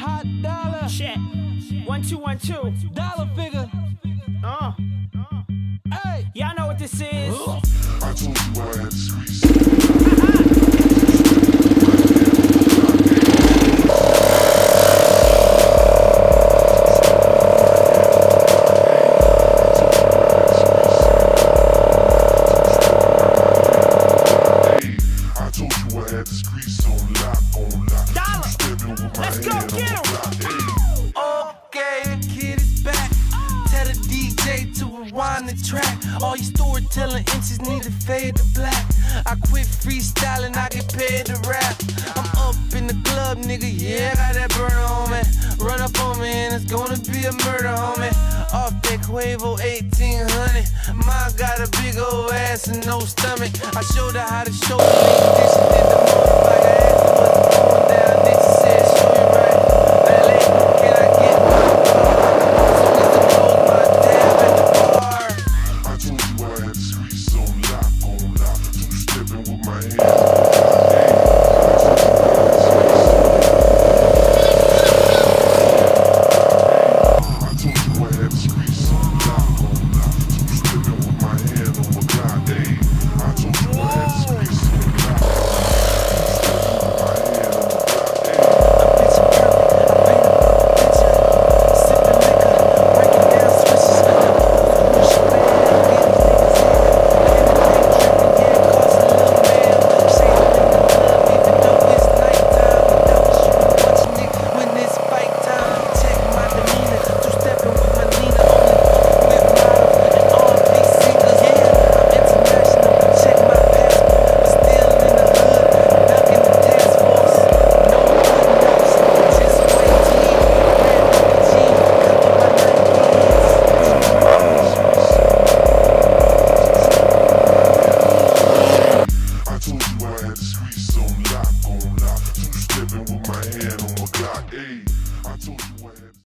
hot dollar. Shit. One, two, one, two. Dollar figure. Uh. Hey. Y'all know what this is. I told you I told you I had the streets on lock, on lock. Dollar. Stepping with my Let's go hand on get the 'em. block. Hey. Okay, the kid is back. Tell the DJ to rewind the track. All you storytelling inches need to fade to black. I quit freestyling, I get paid to rap. Up in nigga, yeah, I got that burner me. Run up on me and it's gonna be a murder, homie. Off that Quavo 1800. Mine got a big old ass and no stomach. I showed her how to show the niggas this shit did the motorbike.